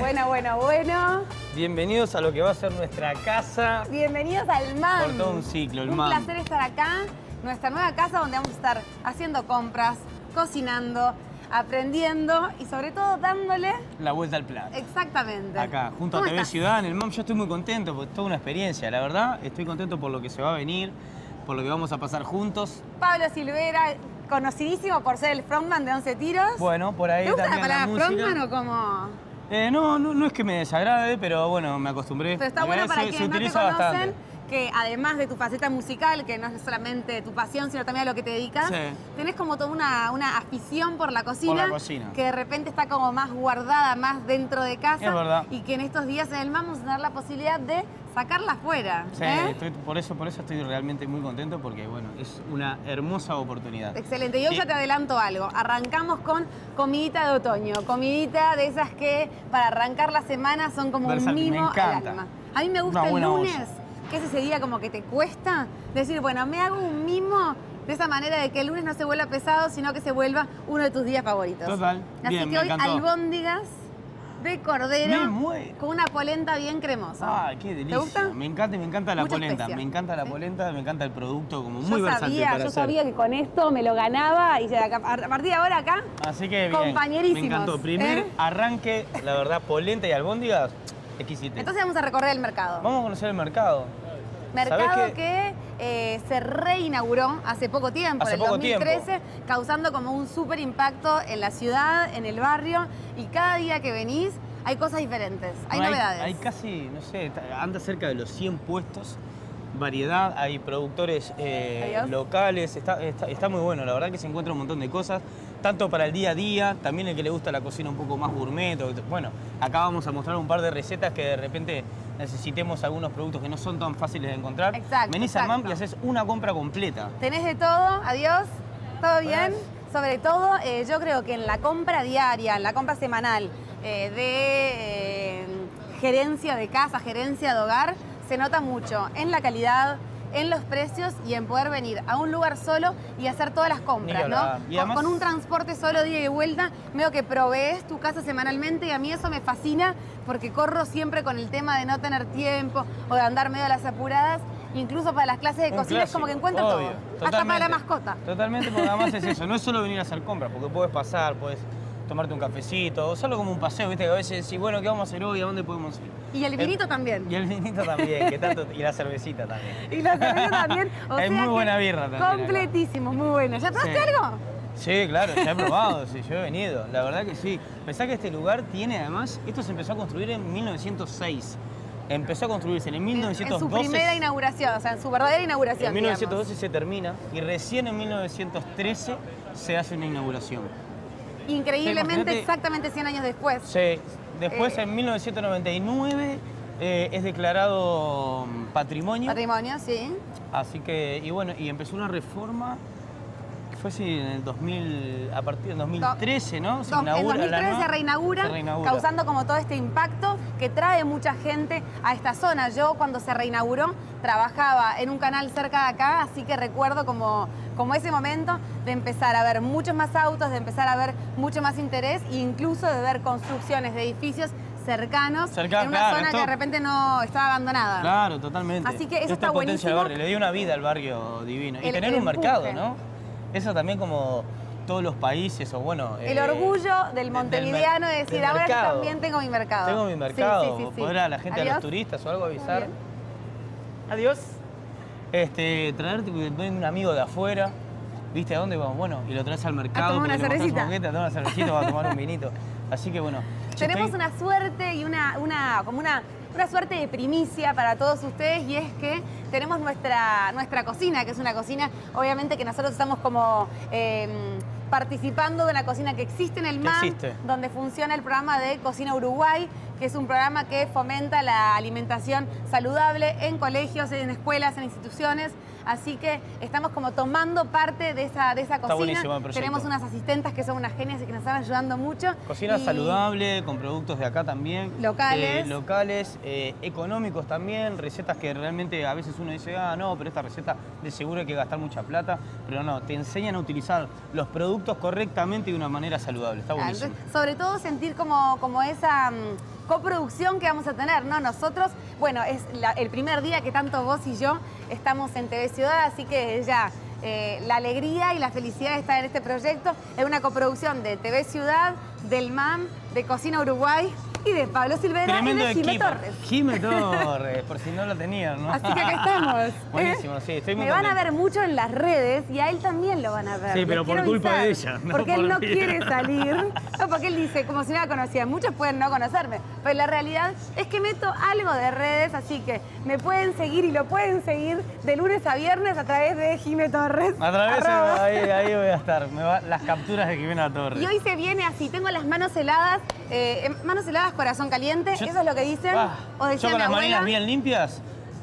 Bueno, bueno, bueno. Bienvenidos a lo que va a ser nuestra casa. Bienvenidos al MAM. Por todo un ciclo, el un MAM. placer estar acá, nuestra nueva casa donde vamos a estar haciendo compras, cocinando, aprendiendo y sobre todo dándole La vuelta al plato. exactamente. Acá, junto a ¿Cómo TV estás? Ciudad, en el MAM, yo estoy muy contento, porque es toda una experiencia, la verdad. Estoy contento por lo que se va a venir, por lo que vamos a pasar juntos. Pablo Silvera, conocidísimo por ser el frontman de 11 tiros. Bueno, por ahí ¿Te gusta la también palabra música. frontman o como...? Eh, no, no, no es que me desagrade, pero bueno, me acostumbré. Pero está bueno para se- se quienes no te conocen bastante. que además de tu faceta musical, que no es solamente tu pasión, sino también a lo que te dedicas, Sí. tenés como toda una, una afición por la cocina. Por la cocina. Que de repente está como más guardada, más dentro de casa. Es verdad. Y que en estos días en el MAM vamos a tener la posibilidad de sacarla afuera. Sí, ¿eh? estoy- por, eso, por eso estoy realmente muy contento, porque bueno, es una hermosa oportunidad. Excelente. Y hoy Y- ya te adelanto algo. Arrancamos con comidita de otoño. Comidita de esas que para arrancar la semana son como un mimo al alma. A mí me gusta el lunes, que es ese día como que te cuesta decir, bueno, me hago un mimo de esa manera de que el lunes no se vuelva pesado, sino que se vuelva uno de tus días favoritos. Total. Así Bien, que hoy encantó. albóndigas de cordero con una polenta bien cremosa. Ay, qué delicia. ¿Te gusta? Me encanta y me encanta la Mucha polenta. especia. Me encanta la ¿Sí? polenta, me encanta el producto como Yo muy versátil sabía, para yo hacer. sabía que con esto me lo ganaba y ya a partir de ahora acá Así que bien. Compañerísimos, Me encantó. Primer ¿eh? arranque, la verdad, polenta y albóndigas, exquisite. Entonces vamos a recorrer el mercado. Vamos a conocer el mercado. Mercado ¿Sabés que eh, se reinauguró hace poco tiempo, Hace en el poco 2013, causando como un súper impacto en la ciudad, en el barrio, y cada día que venís hay cosas diferentes, hay No, novedades. Hay casi, no sé, anda cerca de los 100 puestos. Variedad, hay productores eh, locales, está, está, está muy bueno, la verdad que se encuentra un montón de cosas, tanto para el día a día, también el que le gusta la cocina un poco más gourmet. o- bueno, acá vamos a mostrar un par de recetas que de repente necesitemos algunos productos que no son tan fáciles de encontrar. Exacto, Venís al MAM y exacto. hacer una compra completa. Tenés de todo, adiós, todo bien. Buenas. Sobre todo, eh, yo creo que en la compra diaria, en la compra semanal eh, de gerencia de casa, gerencia de hogar, se nota mucho en la calidad, en los precios y en poder venir a un lugar solo y hacer todas las compras, ¿no? Y Con- además- con un transporte solo día y vuelta, veo que provees tu casa semanalmente y a mí eso me fascina porque corro siempre con el tema de no tener tiempo o de andar medio a las apuradas. Incluso para las clases de Un cocina es como que encuentro obvio, todo. Hasta para la mascota. Totalmente, porque además es eso, no es solo venir a hacer compras, porque puedes pasar, puedes tomarte un cafecito, o solo como un paseo, viste, que a veces decís, bueno, ¿qué vamos a hacer hoy? ¿A dónde podemos ir? Y el vinito también. Y el vinito también, que tanto, y la cervecita también. Y la cerveza también. O Hay sea muy buena birra también acá. Completísimo, muy bueno. ¿Ya probaste Sí. algo? Sí, claro, ya he probado, sí, yo he venido, la verdad que sí. Pensá que este lugar tiene además, esto se empezó a construir en 1906. Empezó a construirse en el En- 1912. En su primera inauguración, o sea, en su verdadera inauguración. En 1912 se termina y recién en 1913 se hace una inauguración. Increíblemente, exactamente 100 años después. Sí, después Eh, en 1999 eh, es declarado mm, patrimonio. Patrimonio, sí. Así que, y bueno, y empezó una reforma que fue así en el 2000, a partir del 2013, ¿no? Dos- en la 2013 nueva- se, reinaugura, se reinaugura. causando como todo este impacto que trae mucha gente a esta zona. Yo cuando se reinauguró trabajaba en un canal cerca de acá, así que recuerdo como, como ese momento de empezar a ver muchos más autos, de empezar a ver mucho más interés e incluso de ver construcciones de edificios cercanos Cerca, en una claro, zona esto- que de repente no estaba abandonada. Claro, totalmente. Así que eso Esto está potencia buenísimo. barrio, le dio una vida al barrio divino. y tener un mercado. ¿no? Eso también como todos los países, o bueno... El eh, orgullo del montevideano de decir, ahora mercado. también tengo mi mercado. Tengo mi mercado, sí, sí, sí. poder a la gente, a los Adiós. turistas o algo avisar. Adiós. Este, traerte un amigo de afuera, ¿viste a dónde vamos? Bueno, y lo traes al mercado, tomar una cervecita. a tomar una cervecita a tomar un vinito. Así que bueno. Tenemos estoy- una suerte y una, una, como una, una suerte de primicia para todos ustedes y es que tenemos nuestra, nuestra cocina, que es una cocina, obviamente que nosotros estamos como eh, participando de una cocina que existe en el MAM, existe. donde funciona el programa de Cocina Uruguay, que es un programa que fomenta la alimentación saludable en colegios, en escuelas, en instituciones. Así que estamos como tomando parte de esa, de esa Está cocina. buenísimo el proyecto. Tenemos unas asistentes que son unas genias y que nos están ayudando mucho. Cocina Y- saludable, con productos de acá también. Locales. Eh, locales, eh, económicos también, recetas que realmente a veces uno dice, ah, no, pero esta receta de seguro hay que gastar mucha plata. Pero no, te enseñan a utilizar los productos correctamente y de una manera saludable. Está buenísimo. entonces, sobre todo sentir como, como esa mm, coproducción que vamos a tener, ¿no? Nosotros, bueno, es el primer día que tanto vos y yo estamos en TV Ciudad, así que ya eh, la alegría y la felicidad de estar en este proyecto es una coproducción de TV Ciudad, del MAM, de Cocina Uruguay y de Pablo Silvera Tremendo y de Jimé. Torres. Jimé Torres, por si no lo tenían, ¿no? Así que acá estamos. ¿eh? Buenísimo, sí, estoy muy Me van a ver mucho en las redes y a él también lo van a ver. Sí, Les pero por culpa avisar. de ella, no porque él no mí. quiere salir. No, porque él dice, como si no la conocía. Muchos pueden no conocerme, pero la realidad es que meto algo de redes, así que me pueden seguir y lo pueden seguir de lunes a viernes a través de Jimé Torres. A través de ahí, ahí voy a estar. Me va- las capturas de Jimena Torres. Y hoy se viene así, tengo las manos heladas, eh, manos heladas, corazón caliente, Yo- eso es lo que dicen. Ah, o decía yo con las manitas bien limpias,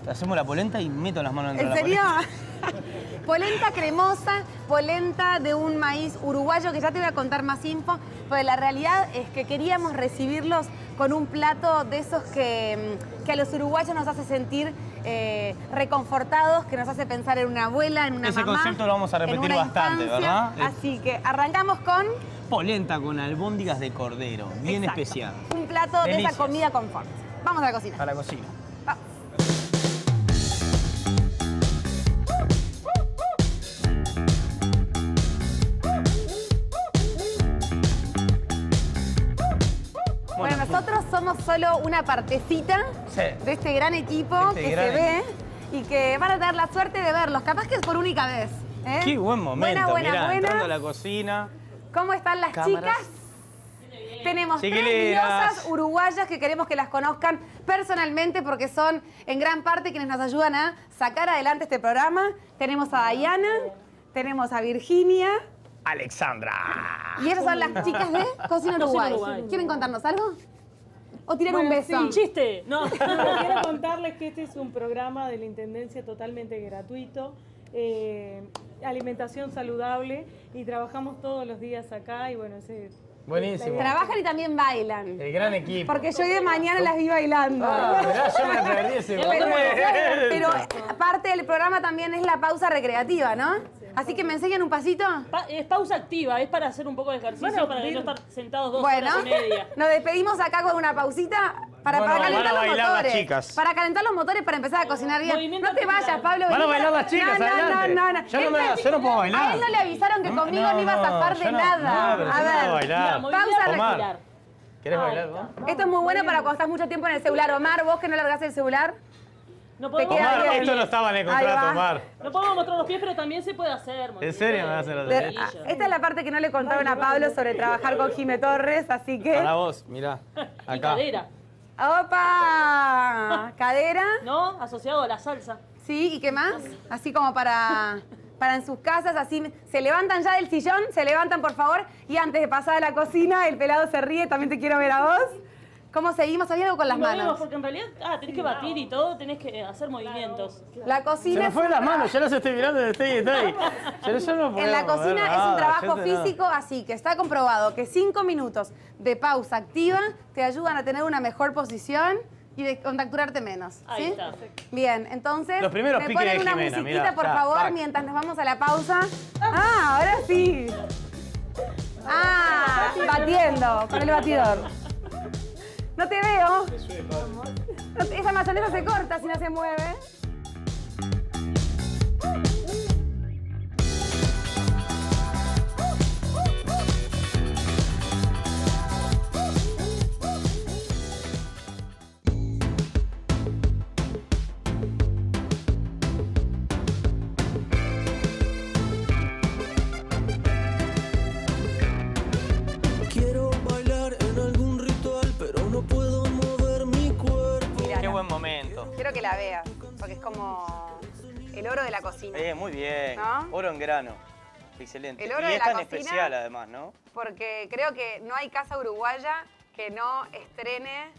hacemos la polenta y meto las manos dentro ¿En de la serio? polenta. polenta cremosa, polenta de un maíz uruguayo, que ya te voy a contar más info, pero la realidad es que queríamos recibirlos con un plato de esos que, mm, que a los uruguayos nos hace sentir eh, reconfortados, que nos hace pensar en una abuela, en una Ese mamá. concepto lo vamos a repetir bastante, infancia. ¿verdad? Así que arrancamos con Polenta con albóndigas de cordero, bien exacto, especial. un plato de esa comida confort. Vamos a la cocina. A la cocina. Vamos. Bueno, nosotros somos solo una partecita Sí. de este gran equipo Este que gran se ve y que van a tener la suerte de verlos. Capaz que es por única vez. ¿eh? Qué buen momento, Buena, buena, mirá, buena. entrando a la cocina. ¿Cómo están las Cámaras. chicas? Tenemos tres Chiquilinas. diosas uruguayas que queremos que las conozcan personalmente porque son en gran parte quienes nos ayudan a sacar adelante este programa. Tenemos a Diana, tenemos a Virginia Alexandra. y esas son las chicas de Cocina Uruguay. Uruguay. ¿Quieren contarnos algo? ¿O tirar un beso? sí, un chiste. No, quiero contarles que este es un programa de la Intendencia totalmente gratuito, eh, alimentación saludable y trabajamos todos los días acá y bueno, ese... Buenísimo. Trabajan y también bailan. El gran equipo. Porque yo hoy de mañana las vi bailando. Ah, mirá, yo me perdí ese Pero, momento. pero parte del programa también es la pausa recreativa, ¿no? Así que me enseñan un pasito. Pa- es pausa activa, es para hacer un poco de ejercicio, Bueno, para no estar sentados dos Bueno, horas y media. nos despedimos acá con una pausita para, Bueno, para calentar van a los bailar las motores. chicas. Para calentar los motores para empezar a cocinar bien. Movimiento no te vayas. Pablo. Van a bailar las chicas, no, no, adelante. No, no, no. Yo no me- Él yo no puedo bailar. A él no le avisaron que conmigo no, no, iba a zafar de no, nada. no, pero a ver, pausa articular. ¿Querés bailar vos? Esto es muy bueno para cuando estás mucho tiempo en el celular. Omar, vos que no largás el celular. No podemos, Omar, esto no estaba en el contrato. Omar. no podemos mostrar los pies, pero también se puede hacer. ¿En serio me vas a hacer Le- hacer? ah, Esta es la parte que no le contaron a Pablo sobre trabajar con Jime Torres, así que. Para vos, mirá. Acá. ¡Opa! Cadera. ¿no? Asociado a la salsa. Sí, ¿y qué más? Así como para, para en sus casas, así se levantan ya del sillón, se levantan por favor, y antes de pasar a la cocina, el pelado se ríe, también te quiero ver a vos. ¿Cómo seguimos? Había algo con las manos. Porque en realidad, ah, tenés que batir y todo, tenés que hacer movimientos. La Se cocina me es fue las manos, ya las estoy mirando desde estoy, estoy. Pero yo no puedo En la cocina mover es un trabajo no. físico, así que está comprobado que cinco minutos de pausa activa te ayudan a tener una mejor posición y de contracturarte menos. Ahí ¿sí? está. Bien, entonces Los primeros me piques ponen de una Jimena, musiquita, mirá, por ya, favor, mientras nos vamos a la pausa. Ah, ahora sí. Ah, batiendo con el batidor. No te veo. Esa mayonesa se corta si no se mueve. Eh, muy bien. ¿No? Oro en grano. Excelente. El oro y de es la tan cocina. especial además, ¿no? Porque creo que no hay casa uruguaya que no estrene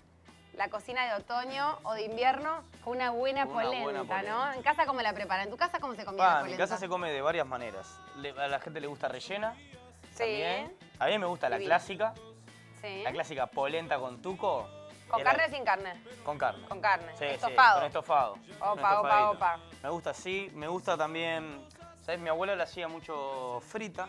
la cocina de otoño o de invierno con una buena, una polenta, buena ¿no? En casa, ¿cómo la preparan? ¿En tu casa cómo se Pa, la en mi casa se come de varias maneras. Le- a la gente le gusta rellena. Sí. También. A mí me gusta la clásica. Sí. La clásica polenta con tuco. ¿Con carne o sin carne? Con carne. Con carne. Sí, sí, Estofado. con estofado. Opa, opa, opa. Me gusta así. Me gusta también, ¿sabes? Mi abuela la hacía mucho frita.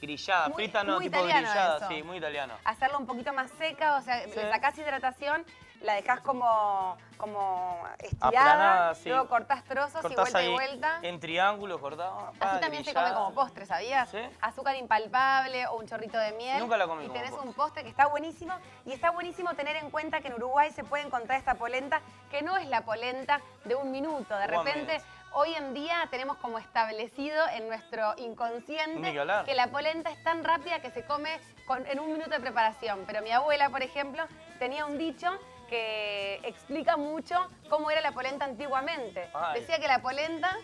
Grillada. Muy- frita no, tipo grillada. eso. Sí, muy italiano. Hacerlo un poquito más seca, o sea, le sacás hidratación, la dejás como, como estirada, Aplanada, sí. luego cortás trozos y vuelta ahí y vuelta. en triángulos, cortado. Así también se come como postre, ¿sabías? ¿Sí? Azúcar impalpable o un chorrito de miel. Nunca la comí Y tenés un postre que está buenísimo. Y está buenísimo tener en cuenta que en Uruguay se puede encontrar esta polenta, que no es la polenta de un minuto. De repente, hoy en día tenemos como establecido en nuestro inconsciente que la polenta es tan rápida que se come con- en un minuto de preparación. Pero mi abuela, por ejemplo, tenía un dicho que explica mucho cómo era la polenta antiguamente. Ay. Decía que la polenta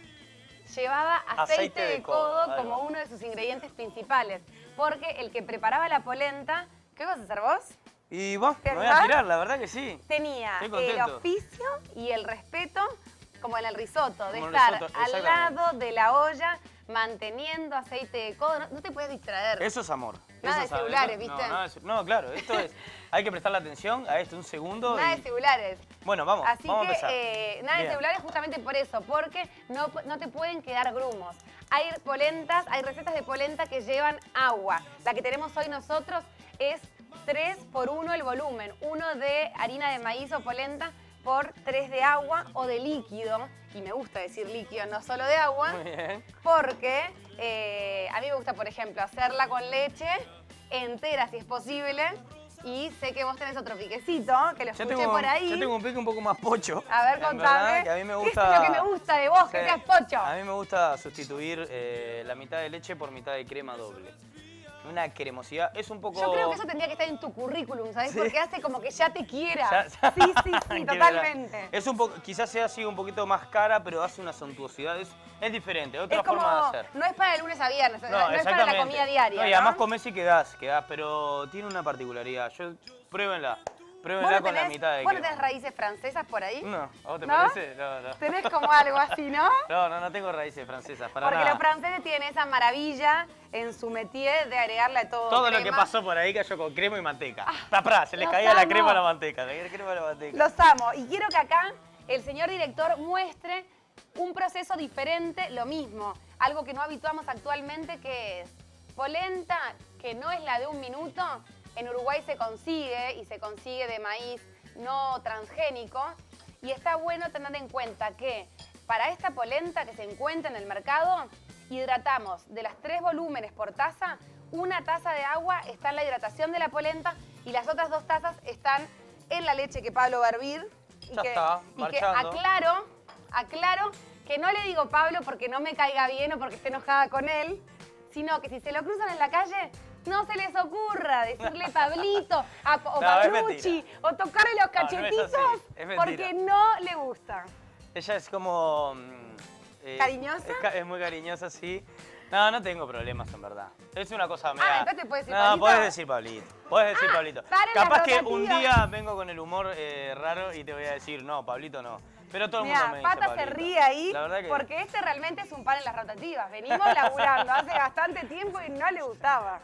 llevaba aceite, Aceite de, de codo, como uno de sus ingredientes principales. Porque el que preparaba la polenta, ¿qué vas a hacer vos? Y vos, ¿Te me voy a tirar, la verdad que sí. Tenía el oficio y el respeto, como en el risotto, de Como estar risotto, al lado de la olla manteniendo aceite de codo. No, no te puedes distraer. Eso es amor. Nada de celulares, ¿viste? No, nada de ce- no, claro, esto es. Hay que prestarle atención a esto un segundo. Nada y- de celulares. Bueno, vamos, Así vamos que a empezar. eh, nada de celulares justamente por eso, porque no, no te pueden quedar grumos. Hay polentas, hay recetas de polenta que llevan agua. La que tenemos hoy nosotros es 3 por 1 el volumen. Uno de harina de maíz o polenta por 3 de agua o de líquido. Y me gusta decir líquido, no solo de agua. Muy bien. Porque eh, a mí me gusta, por ejemplo, hacerla con leche entera si es posible. Y sé que vos tenés otro piquecito, que lo Yo escuché tengo, por ahí. yo tengo un pique un poco más pocho. A ver, contame. verdad, que a mí me ¿Qué es lo que me gusta de vos, que seas pocho? A mí me gusta sustituir eh, la mitad de leche por mitad de crema doble. Una cremosidad. Es un poco. Yo creo que eso tendría que estar en tu currículum, ¿sabes? Sí. Porque hace como que ya te quiera. Ya- Sí, sí, sí, totalmente. Es un poco, quizás sea así un poquito más cara, pero hace una suntuosidad. Es, es diferente, otra Es como, forma de hacer. no es para el lunes a viernes, no, es para la comida diaria, No, y ¿no? además comés y quedás, quedás, pero tiene una particularidad. Yo, pruébenla, ¿Vos pruébenla con la tenés- mitad de ¿Vos no crema. tenés raíces francesas por ahí? No, ¿a vos te ¿No? parece? No, no. Tenés como algo así, ¿no? No, no, no tengo raíces francesas, para Porque nada. los franceses tienen esa maravilla en su métier de agregarle a todo Todo lo que pasó por ahí cayó con crema y manteca. Pa, pra, se les caía la crema a la manteca. la crema a la manteca. Los amo. Y quiero que acá el señor director muestre un proceso diferente, lo mismo. Algo que no habituamos actualmente, que es polenta, que no es la de un minuto. En Uruguay se consigue y se consigue de maíz no transgénico. Y está bueno tener en cuenta que para esta polenta que se encuentra en el mercado, hidratamos de las tres volúmenes por taza, una taza de agua está en la hidratación de la polenta y las otras dos tazas están en la leche que Pablo va a hervir. Y Ya que, está, y que aclaro, aclaro que no le digo Pablo porque no me caiga bien o porque esté enojada con él, sino que si se lo cruzan en la calle, no se les ocurra decirle Pablito a- o No, Patrucci o tocarle los No, no cachetitos porque no le gusta. Ella es como... mm, eh, ¿Cariñosa? Es, muy cariñosa, sí. No, no tengo problemas, en verdad. Es una cosa media... Ah, entonces te puedes decir No, Pablito. podés decir Pablito. Podés decir Ah, Pablito. Capaz que un día vengo con el humor eh, raro y te voy a decir, no, Pablito no. Pero todo el mundo Mira, me dice Pata se Pablito. ríe ahí La verdad que... porque este realmente es un pan en las rotativas. Venimos laburando hace bastante tiempo y no le gustaba.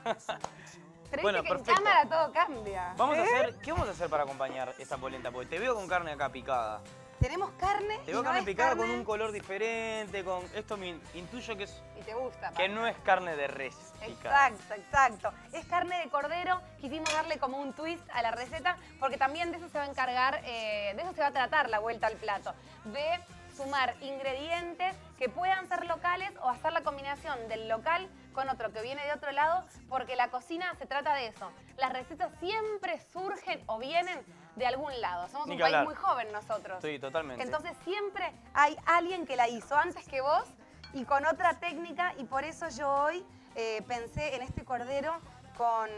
Pero Bueno, que en cámara todo cambia. Vamos a ¿eh? hacer, ¿Qué vamos a hacer para acompañar esta polenta? Porque te veo con carne acá picada. Tenemos carne Te veo no carne picada carne con un color diferente, con esto me intuyo que es Y te gusta. que no es carne de res picada. Exacto, exacto. Es carne de cordero. Quisimos darle como un twist a la receta porque también de eso se va a encargar, eh, de eso se va a tratar la vuelta al plato. De sumar ingredientes que puedan ser locales o hacer la combinación del local con otro que viene de otro lado, porque la cocina se trata de eso. Las recetas siempre surgen o vienen de algún lado. Somos Ni un país hablar. muy joven nosotros. Sí, totalmente. Entonces siempre hay alguien que la hizo antes que vos y con otra técnica y por eso yo hoy eh, pensé en este cordero con,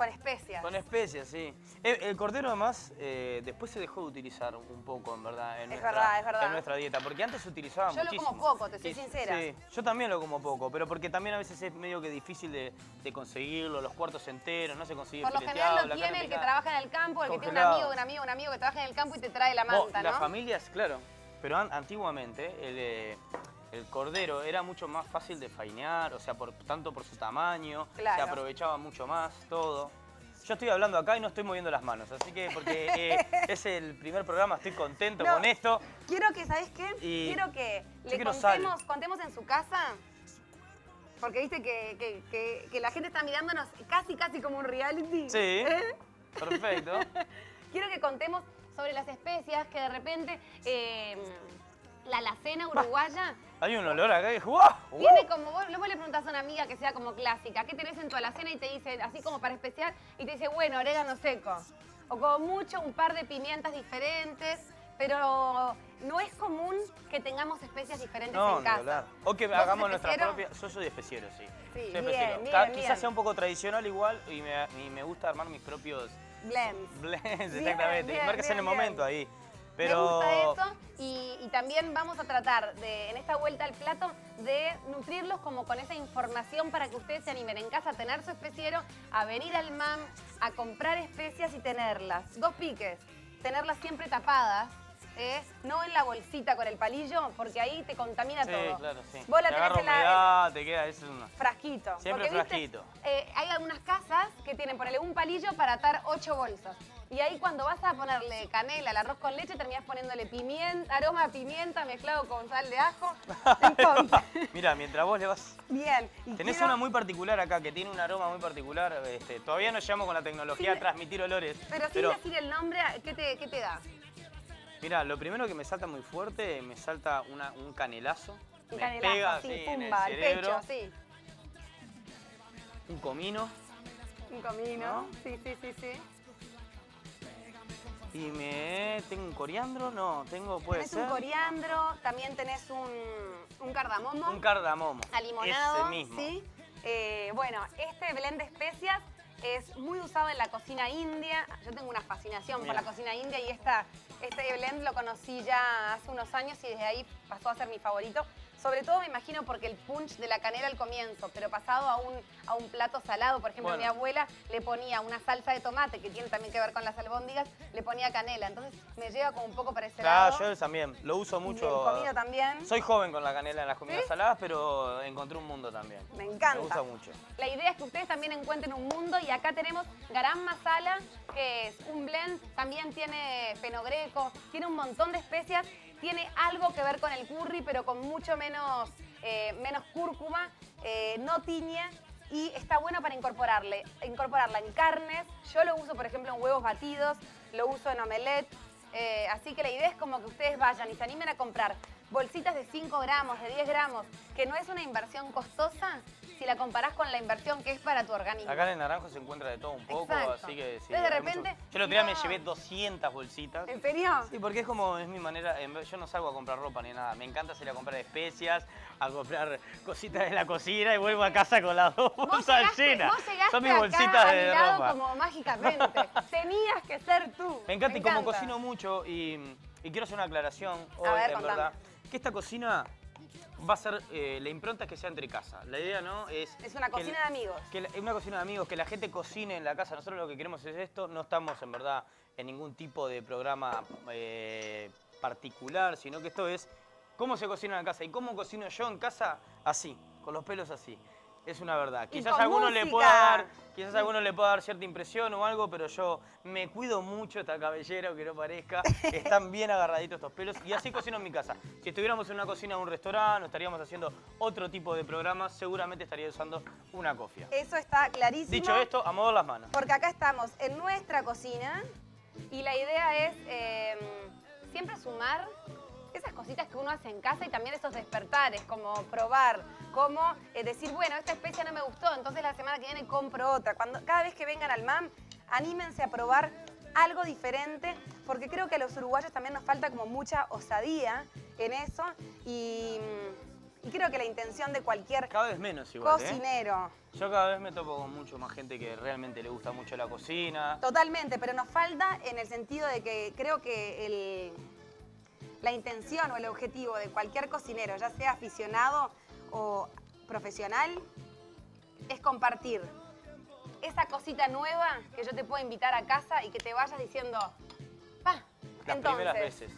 Con especias. Con especias, sí. El, el cordero además eh, después se dejó de utilizar un poco, en verdad, en, Es nuestra, verdad, es verdad. en nuestra dieta. Porque antes se utilizaba Yo lo muchísimo. como poco, te soy Y- sincera. Sí, yo también lo como poco, pero porque también a veces es medio que difícil de, de conseguirlo, los cuartos enteros, no se consigue Por lo general lo tiene el que trabaja en el campo, el que tiene un amigo, un amigo, un amigo que trabaja en el campo y te trae la Oh, manta, Las ¿no? familias, claro. Pero an- antiguamente el, eh, el cordero era mucho más fácil de fainear, o sea, por, tanto por su tamaño, se aprovechaba mucho más todo. Yo estoy hablando acá y no estoy moviendo las manos, así que porque eh, es el primer programa, estoy contento No. con esto. Quiero que, ¿sabes qué? Y- Quiero que le quiero contemos, contemos en su casa. Porque viste que, que- que- que la gente está mirándonos casi, casi como un reality. Sí, ¿Eh? perfecto. Quiero que contemos sobre las especias que de repente eh, la alacena uruguaya Hay un olor acá que ¡guau! ¡Uh! tiene como, vos, luego le preguntás a una amiga que sea como clásica, ¿qué tenés en tu alacena? Y te dice, así como para especial, y te dice, bueno, orégano seco. O como mucho, un par de pimientas diferentes, pero no es común que tengamos especias diferentes No, en casa. hablar. O que ¿Vos hagamos nuestra propia. Yo soy especiero, sí. Sí, Soy bien. Quizás sea un poco tradicional igual y me, y me gusta armar mis propios Blends. blends, Bien, exactamente. bien, Marcas en el bien, momento ahí. Pero... Me gusta eso y, y también vamos a tratar de, en esta vuelta al plato, de nutrirlos como con esa información para que ustedes se animen en casa a tener su especiero, a venir al MAM, a comprar especias y tenerlas. Dos piques, tenerlas siempre tapadas, ¿eh? no en la bolsita con el palillo, porque ahí te contamina Sí, todo. claro, sí. Vos la te tenés en la- humedad, te queda... Es una... frasquito. Siempre Porque, ¿viste? frasquito. Eh, hay algunas casas que tienen, ponele un palillo para atar ocho bolsas. Y ahí cuando vas a ponerle canela al arroz con leche, terminás poniéndole pimienta, aroma a pimienta mezclado con sal de ajo. Entonces, Mira, mientras vos le vas... bien. Y Tenés quiero- una muy particular acá, que tiene un aroma muy particular. este, todavía no llegamos con la tecnología Sí, a transmitir olores. Pero sin decir el nombre, ¿qué te, qué te da? Mira, lo primero que me salta muy fuerte, me salta una- un canelazo. Un me canelazo, pega así, así en el pumba, cerebro. pecho, sí. Un comino. Un comino. ¿No? Sí, sí, sí, sí. Y me... ¿Tengo un coriandro? No, tengo... Puede Tenés ser. un coriandro, también tenés un, un cardamomo. Un cardamomo. alimonado. Ese mismo. ¿sí? Eh, bueno, este blend de especias es muy usado en la cocina india. Yo tengo una fascinación Mira. por la cocina india y esta, este blend lo conocí ya hace unos años y desde ahí pasó a ser mi favorito. Sobre todo me imagino porque el punch de la canela al comienzo, pero pasado a un, a un plato salado. Por ejemplo, Bueno. mi abuela le ponía una salsa de tomate, que tiene también que ver con las albóndigas, le ponía canela. Entonces me lleva como un poco para ese Claro, lado. yo también. Lo uso mucho. el comino también. Soy joven con la canela en las comidas ¿Sí? saladas, pero encontré un mundo también. Me encanta. Me gusta mucho. La idea es que ustedes también encuentren un mundo y acá tenemos garam masala, que es un blend, también tiene fenogreco, tiene un montón de especias, tiene algo que ver con el curry, pero con mucho menos, eh, menos cúrcuma, eh, no tiñe y está bueno para incorporarle, incorporarla en carnes. Yo lo uso, por ejemplo, en huevos batidos, lo uso en omelette. eh, así que la idea es como que ustedes vayan y se animen a comprar bolsitas de 5 gramos, de 10 gramos, que no es una inversión costosa si la comparás con la inversión que es para tu organismo. Acá en el naranjo se encuentra de todo un poco, Exacto. así que sí. Entonces, de hay mucho- repente, Yo el otro día me llevé 200 bolsitas. ¿En serio? Sí, porque es como, es mi manera, yo no salgo a comprar ropa ni nada, me encanta salir a comprar especias, a comprar cositas de la cocina y vuelvo a casa con las dos bolsas llenas. vos llegaste Son mis acá bolsitas a de lado ropa. como mágicamente. Tenías que ser tú. Me encanta y como cocino mucho y, y quiero hacer una aclaración hoy, A ver, en contame. verdad, que esta cocina va a ser, eh, la impronta es que sea entre casa. La idea, ¿no? Es... Es una cocina de amigos. Que la- es una cocina de amigos, que la gente cocine en la casa. Nosotros lo que queremos es esto. No estamos, en verdad, en ningún tipo de programa eh, particular, sino que esto es cómo se cocina en la casa. ¿Y cómo cocino yo en casa? Así, con los pelos así. Es una verdad. Y Quizás a alguno le pueda dar, quizás alguno le pueda dar cierta impresión o algo, pero yo me cuido mucho esta cabellera, aunque no parezca. Están bien agarraditos estos pelos y así cocino en mi casa. Si estuviéramos en una cocina de un restaurante o estaríamos haciendo otro tipo de programas, seguramente estaría usando una cofia. Eso está clarísimo. Dicho esto, a mover las manos. Porque acá estamos en nuestra cocina y la idea es eh, siempre sumar esas cositas que uno hace en casa y también esos despertares, como probar, como eh, decir, bueno, esta especia no me gustó, entonces la semana que viene compro otra. Cuando, cada vez que vengan al MAM, anímense a probar algo diferente, porque creo que a los uruguayos también nos falta como mucha osadía en eso y... Y creo que la intención de cualquier Cada vez menos igual, ¿eh? cocinero, Yo cada vez me topo con mucho más gente que realmente le gusta mucho la cocina. totalmente, pero nos falta en el sentido de que creo que el, la intención o el objetivo de cualquier cocinero, ya sea aficionado o profesional, es compartir esa cosita nueva que yo te puedo invitar a casa y que te vayas diciendo, pa, Las entonces, primeras veces.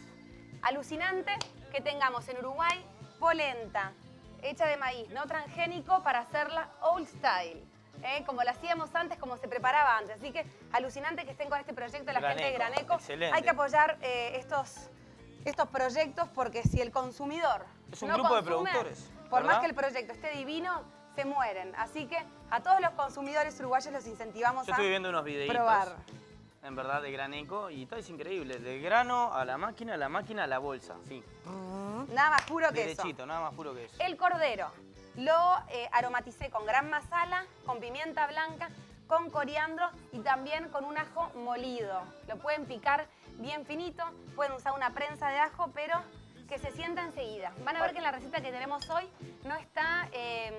alucinante que tengamos en Uruguay polenta hecha de maíz no transgénico para hacerla old style. ¿eh? Como la hacíamos antes, como se preparaba antes. Así que alucinante que estén con este proyecto la gente de Graneco, Graneco. excelente. Hay que apoyar eh, estos, estos proyectos porque si el consumidor Es un no grupo de productores, Por ¿verdad? más que el proyecto esté divino, se mueren. Así que a todos los consumidores uruguayos los incentivamos Yo a estoy viendo unos videitos. probar. En verdad, de graneco y todo es increíble. Del grano a la máquina, a la máquina a la bolsa. Sí. Nada más puro que eso. Derechito, nada más puro que eso. El cordero lo eh, aromaticé con gran masala, con pimienta blanca, con coriandro y también con un ajo molido. Lo pueden picar bien finito, pueden usar una prensa de ajo, pero que se sienta enseguida. Van a ver que en la receta que tenemos hoy no está eh,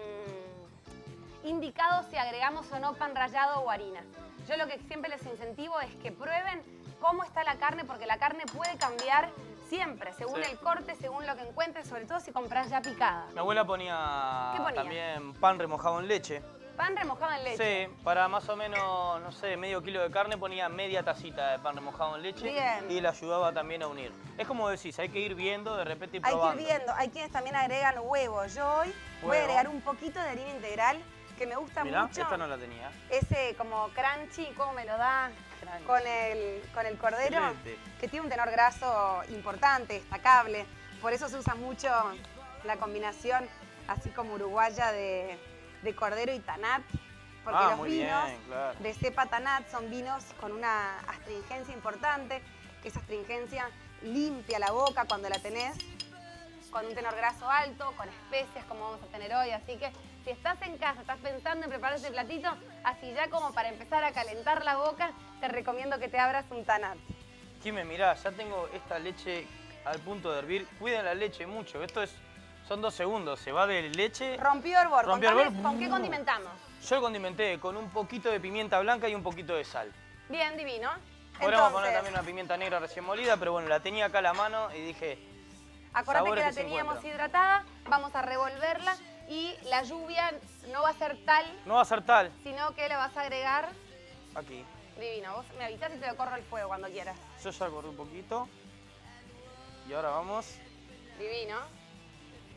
indicado si agregamos o no pan rallado o harina. Yo lo que siempre les incentivo es que prueben cómo está la carne, porque la carne puede cambiar siempre, según Sí. el corte, según lo que encuentres, sobre todo si compras ya picada. Mi abuela ponía, ¿Qué ponía? también pan remojado en leche. Pan remojado en leche. Sí, para más o menos, no sé, medio kilo de carne ponía media tacita de pan remojado en leche Bien. y la ayudaba también a unir. Es como decís, hay que ir viendo, de repente ir Hay que probando. ir viendo. Hay quienes también agregan huevo. Yo hoy voy a agregar un poquito de harina integral que me gusta Mirá, mucho. esta no la tenía. Ese como crunchy, cómo me lo da Crunchy. con el, con el cordero, Excelente. que tiene un tenor graso importante, destacable. Por eso se usa mucho la combinación así como uruguaya de, de cordero y tanat. Porque Ah, los vinos bien, claro. de cepa tanat son vinos con una astringencia importante, que esa astringencia limpia la boca cuando la tenés, con un tenor graso alto, con especias como vamos a tener hoy. Así que si estás en casa, estás pensando en preparar este platito, así ya como para empezar a calentar la boca, te recomiendo que te abras un tanat. Jimé, mirá, ya tengo esta leche al punto de hervir. Cuiden la leche mucho, esto es, son dos segundos, se va de leche. Rompió hervor. Rompió Contame, hervor. ¿Con qué condimentamos? Yo condimenté con un poquito de pimienta blanca y un poquito de sal. Bien, divino. Podríamos Entonces, poner también una pimienta negra recién molida, pero bueno, la tenía acá a la mano y dije, Acordate que la que teníamos hidratada, vamos a revolverla y la lluvia no va a ser tal, no va a ser tal. sino que le vas a agregar Aquí. divino. Vos me avisás y te lo corro el fuego cuando quieras. Yo ya corrí un poquito. Y ahora vamos. Divino.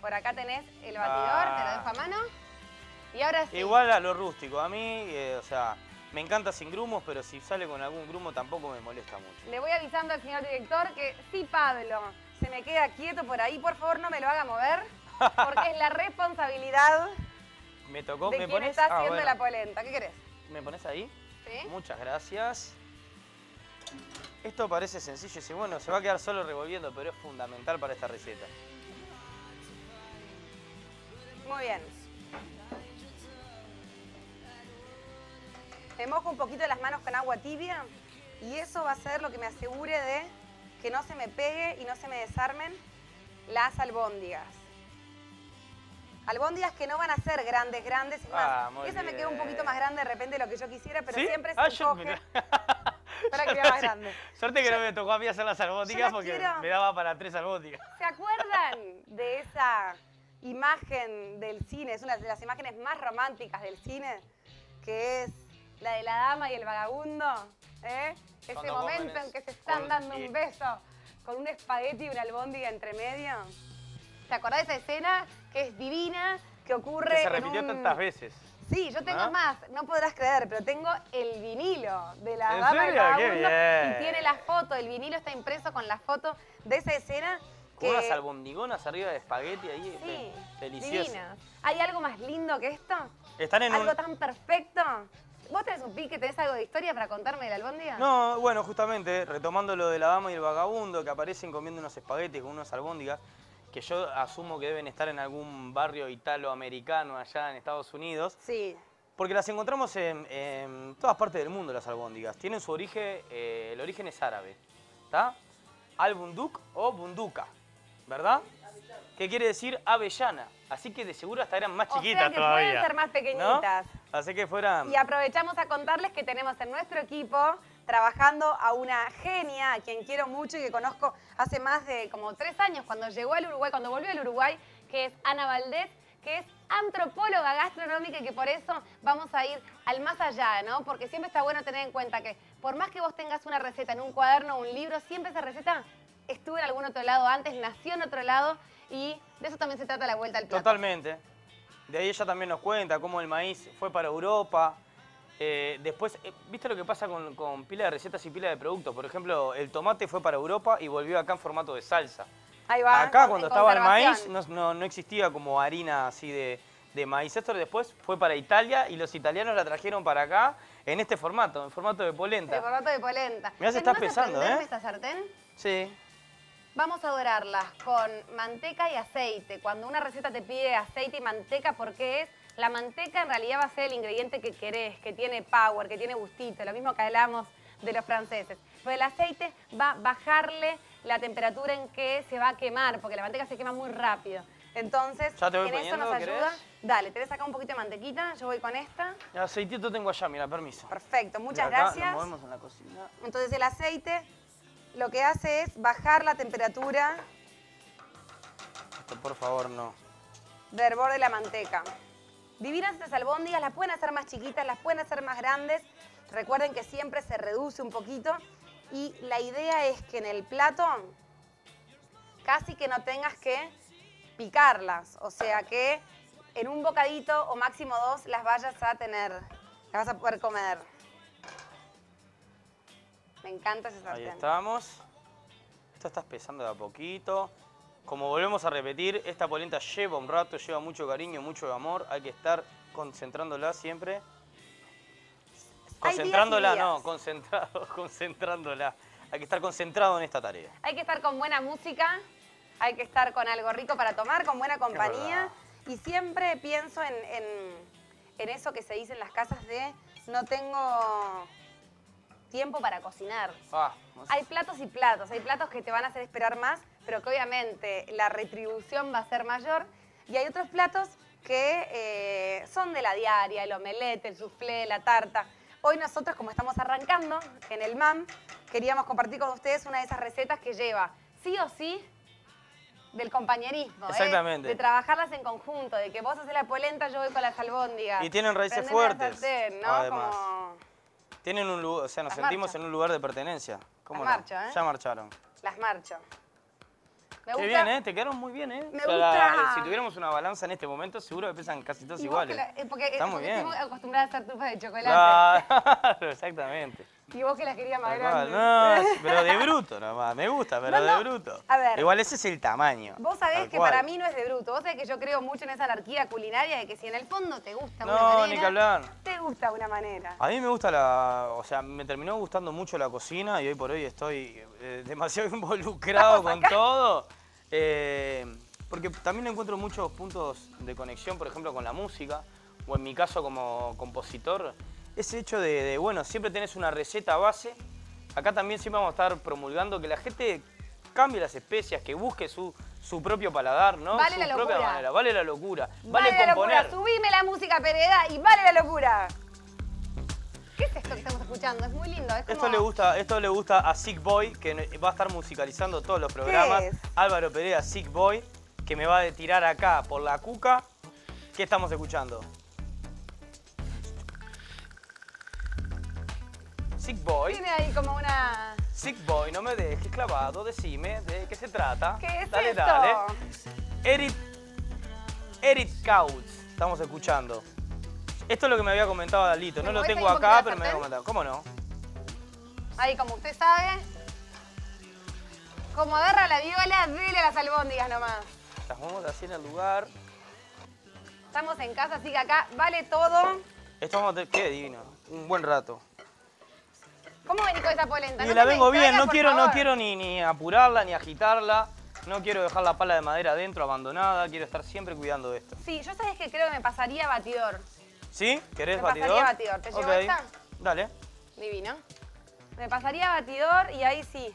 Por acá tenés el batidor, te lo dejo a mano. Y ahora sí. Igual a lo rústico. A mí, eh, o sea, me encanta sin grumos, pero si sale con algún grumo tampoco me molesta mucho. Le voy avisando al señor director que sí, Pablo, se me queda quieto por ahí, por favor no me lo haga mover, porque es la responsabilidad Me tocó, de me quien está Ah, haciendo bueno. la polenta. ¿Qué querés? ¿Me pones ahí? ¿Sí? Muchas gracias. Esto parece sencillo y bueno, se va a quedar solo revolviendo, pero es fundamental para esta receta. Muy bien. Me mojo un poquito las manos con agua tibia y eso va a ser lo que me asegure de que no se me pegue y no se me desarmen las albóndigas. Albóndigas que no van a ser grandes, grandes. Es más, Ah, esa me queda un poquito más grande de repente de lo que yo quisiera, pero ¿Sí? siempre se Ah, encoge para que quede más grande. Suerte que no me tocó a mí hacer las albóndigas porque quiero. me daba para tres albóndigas. ¿Se acuerdan de esa imagen del cine? Es una de las imágenes más románticas del cine, que es la de la dama y el vagabundo. ¿eh? Ese Cuando momento en que se están dando un beso con un espagueti y una albóndiga entre medio. ¿Te acordás de esa escena que es divina, que ocurre Que se en repitió un- tantas veces. Sí, yo tengo ¿Ah? más, no podrás creer, pero tengo el vinilo de la ¿En dama y el serio? ¡Qué vagabundo y tiene la foto, el vinilo está impreso con la foto de esa escena Con unas albondigonas arriba de espagueti ahí. Sí, de- delicioso. divinas. ¿Hay algo más lindo que esto? Están en ¿Algo un... tan perfecto? ¿Vos tenés un pique, tenés algo de historia para contarme de la albóndiga? No, bueno, justamente, retomando lo de la dama y el vagabundo, que aparecen comiendo unos espaguetis con unas albóndigas, que yo asumo que deben estar en algún barrio italoamericano allá en Estados Unidos, Sí, porque las encontramos en, en todas partes del mundo, las albóndigas. Tienen su origen, eh, el origen es árabe, ¿está? Al bunduk o bunduka. ¿Verdad? Que quiere decir avellana. Así que de seguro hasta eran más O sea chiquitas que todavía. pueden ser más ¿no? pequeñitas. Así que fueran... Y aprovechamos a contarles que tenemos en nuestro equipo trabajando a una genia, a quien quiero mucho y que conozco hace más de como tres años, cuando llegó al Uruguay, cuando volvió al Uruguay, que es Ana Valdés, que es antropóloga gastronómica y que por eso vamos a ir al más allá, ¿no? Porque siempre está bueno tener en cuenta que por más que vos tengas una receta en un cuaderno o un libro, siempre esa receta estuvo en algún otro lado antes, nació en otro lado y de eso también se trata la vuelta al plato. Totalmente. De ahí ella también nos cuenta cómo el maíz fue para Europa. Eh, después, eh, ¿viste lo que pasa con, con pila de recetas y pila de productos? Por ejemplo, el tomate fue para Europa y volvió acá en formato de salsa. Ahí va. Acá cuando en estaba el maíz no, no- no existía como harina así de, de maíz. Esto después fue para Italia y los italianos la trajeron para acá en este formato, en formato de polenta. formato de polenta. Mirá, se ¿Te está animás a pesando, prenderme ¿eh? esta sartén? Sí. Vamos a dorarlas con manteca y aceite. Cuando una receta te pide aceite y manteca, ¿por qué es? La manteca en realidad va a ser el ingrediente que querés, que tiene power, que tiene gustito, lo mismo que hablamos de los franceses. Pero el aceite va a bajarle la temperatura en que se va a quemar, porque la manteca se quema muy rápido. Entonces, en eso poniendo, nos ayuda. ¿querés? Dale, tenés acá un poquito de mantequita, yo voy con esta. El aceitito tengo allá, mira, permiso. Perfecto, muchas acá gracias. Nos movemos en la cocina. Entonces el aceite lo que hace es bajar la temperatura Esto, por favor, no. de hervor de la manteca. Divinas estas albóndigas, las pueden hacer más chiquitas, las pueden hacer más grandes. Recuerden que siempre se reduce un poquito. Y la idea es que en el plato casi que no tengas que picarlas. O sea que en un bocadito o máximo dos las vayas a tener, las vas a poder comer. Me encanta ese Ahí sartén. estamos. Esto está espesando de a poquito. Como volvemos a repetir, esta polenta lleva un rato, lleva mucho cariño, mucho amor. Hay que estar concentrándola siempre. Concentrándola, no, concentrado, concentrándola. Hay que estar concentrado en esta tarea. Hay que estar con buena música, hay que estar con algo rico para tomar, con buena compañía. Y siempre pienso en, en- en eso que se dice en las casas de no tengo tiempo para cocinar. Ah, no sé. Hay platos y platos, hay platos que te van a hacer esperar más, pero que obviamente la retribución va a ser mayor. Y hay otros platos que eh, son de la diaria, el omelette, el soufflé, la tarta. Hoy nosotros, como estamos arrancando en el MAM, queríamos compartir con ustedes una de esas recetas que lleva sí o sí del compañerismo, ¿eh? Exactamente. de trabajarlas en conjunto, de que vos haces la polenta, yo voy con las albóndigas. Y tienen raíces Prendeme fuertes, sartén, ¿no? además. Como Tienen un lugar, o sea, nos Las sentimos en un lugar de pertenencia. ¿Cómo Las no? ¿eh? Ya marcharon. las marcho. Me Qué gusta- bien, ¿eh? Te quedaron muy bien, ¿eh? Me O sea, la- gusta. si tuviéramos una balanza en este momento, seguro que pesan casi todos iguales. la- eh, porque, Está muy porque bien. estoy acostumbrada a hacer trufas de chocolate. Claro, exactamente. Y vos que las querías más grandes. No, pero de bruto nomás, me gusta, pero No, no. de bruto. A ver. Igual ese es el tamaño. Vos sabés que cual. para mí no es de bruto. Vos sabés que yo creo mucho en esa anarquía culinaria de que si en el fondo te gusta una No, manera, ni que hablar. te gusta una manera. A mí me gusta la. O sea, me terminó gustando mucho la cocina y hoy por hoy estoy eh, demasiado involucrado con todo. Eh, porque también encuentro muchos puntos de conexión, por ejemplo, con la música, o en mi caso como compositor. Ese hecho de, de, bueno, siempre tenés una receta base. Acá también siempre vamos a estar promulgando que la gente cambie las especias, que busque su, su propio paladar, ¿no? Vale su la propia locura. manera. Vale la locura. Vale, Vale, la componer. locura. Subime la música, Pereda, y vale la locura. ¿Qué es esto que estamos escuchando? Es muy lindo. Es como... Esto le gusta, esto le gusta a Sick Boy, que va a estar musicalizando todos los programas. es? Álvaro Pereira, Sick Boy, que me va a tirar acá por la cuca. ¿Qué estamos escuchando? Sick Boy. Tiene ahí como una... Sick Boy, no me dejes clavado, decime de qué se trata. ¿Qué es dale, esto? dale. Eric, Eric Kautz, estamos escuchando. Esto es lo que me había comentado Dalito. No ¿Me lo tengo acá, pero me había comentado. ¿Cómo no? Ahí, como usted sabe, como agarra la viola, dele las albóndigas nomás. Las vamos así en el lugar. Estamos en casa, así que acá vale todo. Esto vamos a tener... Qué divino. Un buen rato. ¿Cómo venís con esa polenta? Y No la me vengo bien, no quiero, no quiero ni, ni apurarla, ni agitarla. No quiero dejar la pala de madera adentro abandonada. Quiero estar siempre cuidando de esto. Sí, yo sabes que creo que me pasaría batidor. ¿Sí? ¿Querés Me batidor? pasaría batidor. ¿Te llevo esta? Dale. Divino. Me pasaría batidor y ahí sí.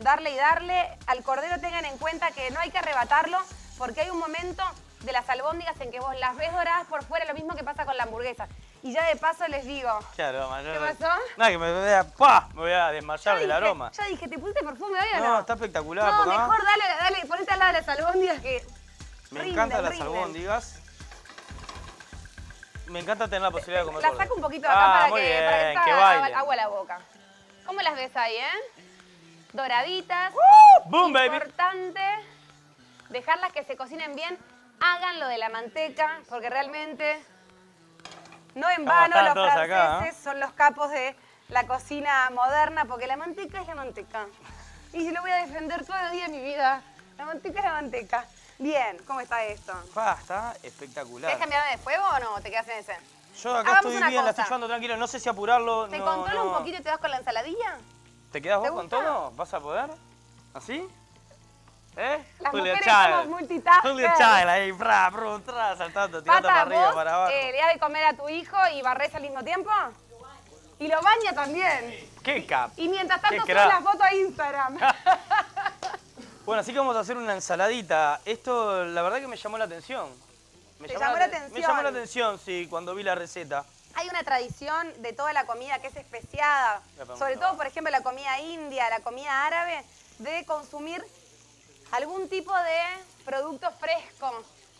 darle y darle. Al cordero tengan en cuenta que no hay que arrebatarlo porque hay un momento de las albóndigas en que vos las ves doradas por fuera, lo mismo que pasa con la hamburguesa. Y ya de paso les digo, Claro, mayor. ¿Qué pasó? Nada, que me voy a, ¡pah! me voy a desmayar ya del dije, aroma. ya dije, ¿te pusiste perfume hoy o No, no? está espectacular. No, mejor dale, dale, ponete al lado de las albóndigas que Me rinden, encantan las rinden. albóndigas. Me encanta tener la posibilidad de comer La cordero. saco un poquito de acá Ah, para, muy que, bien, para que te que haga agua, a la boca. ¿Cómo las ves ahí, eh? Doraditas. ¡Boom, baby! Importante dejarlas que se cocinen bien. Hagan lo de la manteca, porque realmente no en ¿Cómo vano los acá, franceses son los capos de la cocina moderna, porque la manteca es la manteca. Y si lo voy a defender todo el día de mi vida. La manteca es la manteca. Bien, ¿cómo está esto? Está espectacular. ¿Quieres cambiarme de fuego o no? ¿Te quedas en ese? Yo acá Hagamos estoy bien, la estoy llevando tranquilo. No sé si apurarlo. ¿Te no, controlo no. un poquito y te vas con la ensaladilla? ¿Te quedas vos ¿Te con todo? ¿Vas a poder? ¿Así? ¿Eh? Las Julia mujeres Child. somos multitaskers. Julia Child ahí, fra, tra, saltando, tirando para arriba, para abajo. eh, le das de comer a tu hijo y barres al mismo tiempo. Y lo baña también. ¡Qué cap! Y mientras tanto sube crack. la foto a Instagram. Bueno, así que vamos a hacer una ensaladita. Esto, la verdad que me llamó la atención. Me ¿Te llamó la atención? Me llamó la atención, sí, cuando vi la receta. Hay una tradición de toda la comida que es especiada, sobre todo, por ejemplo, la comida india, la comida árabe, de consumir algún tipo de producto fresco,